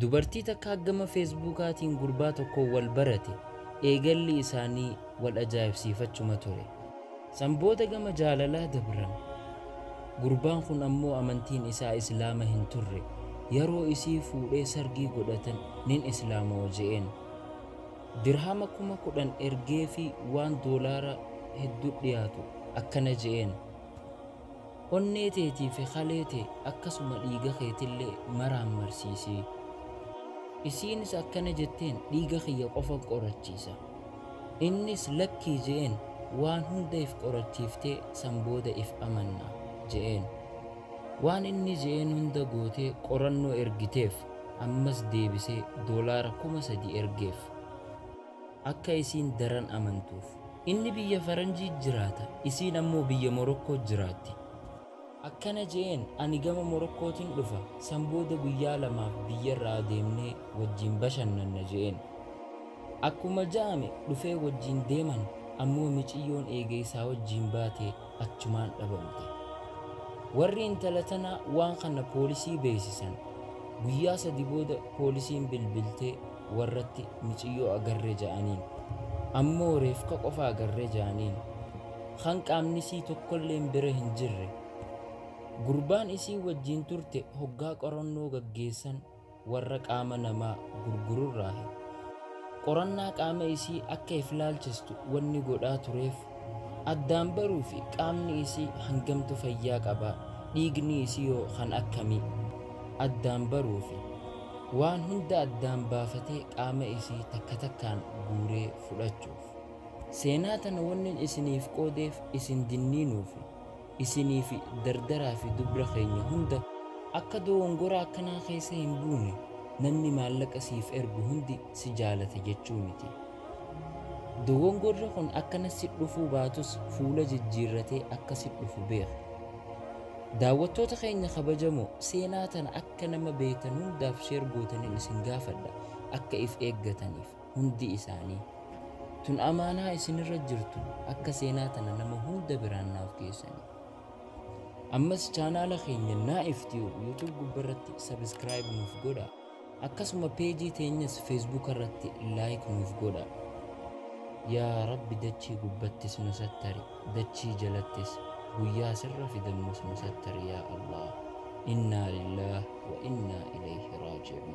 Dubartii takka gama feesbuukaatiin gurbaa tokko wal barate eegalli isaanii wal ajaa'ibsiifachuma ture. Sanbooda gama jaalalaa dabran. Gurbaan kun ammoo amantiin isaa islaama hin turre yeroo isii fuudhee sargii godhatan nin islaamoo je'een. Dirhama kuma kudhan ergee fi waan doolaara hedduu dhiyaatu akkana je'een. Onnee teetii fi kalee tee akkasuma dhiiga keetillee maraan marsiisii. Isiinis akkana jetteen dhiiga kiyya qofa qorachiisa. Innis lakkii je'een waan hunda if qorachiiftee sanbooda if amanna je'een. Waan inni je'een hunda gootee qorannoo ergiteef ammas deebisee doolaara kuma sadi ergeef. Akka isiin daran amantuuf. Inni biyya faranjii jiraata, isiin ammoo biyya Morokkoo jiraatti. Akkana je'een ani gama Morokkootiin dhufa sanbooda guyyaa lamaaf biyyarraa deemnee wajjin bashannanna je'een. Akkuma ja'ame dhufee wajjin deeman ammoo miciyyoon eegee isaa wajjin baatee achumaan dhabamte. Warri intala tanaa waan kana poolisii beeksisan. Guyyaa sadi booda poolisiin bilbiltee warratti miciyyoo agarre ja'aniin. Ammoo reefka qofa agarre ja'aniin. Kan qaamni isii tokkollee bira hin jirre. Gurbaan isii wajjin turte hoggaa qorannoo gaggeessan warra qaama namaa gurgururraahe. Qorannaa qaama isii akka if laalchistu wanni godhaa tureef addaan baruu fi qaamni isii hangamtu fayyaa qabaa dhiigni isii yoo kan akkamii addaan baruu fi waan hunda addaan baafatee qaama isii takka takkaan guuree fudhachuuf. Seenaa tana wanni isiniif qoodeef isin dinniinuufi isinii fi dardaraa fi dubra keenya hunda akka dogongora akkanaa keessa hin buune namni maallaqa siif ergu hundi si jaalata jechuu miti. Dogongorri kun akkana si dhufuu baatus fuula jijjiirratee akka si dhufu beeka. Daawwattoota keenya kabajamoo seenaa tana akka nama beekan hundaaf sheer gootaniin isin gaafadha akka if eeggataniif hundi isaanii. Tun amaanaa isinirra jirtu akka seenaa tana nama hunda biraan naaf geessanii. Ammas chaanaala keenya naa iftiyu yuutuub gubbarratti sabiskiraayib nuuf godha. Akkasuma peejii teenyas feesbuuk irratti laayik nuuf godha. Yaa Rabbi dachii gubbattis nu sattari, dachii jalattis guyyaa sirra fidanmus nu sattari yaa Allah. Innaa lillaah wa innaa ilayhi raaji'uun.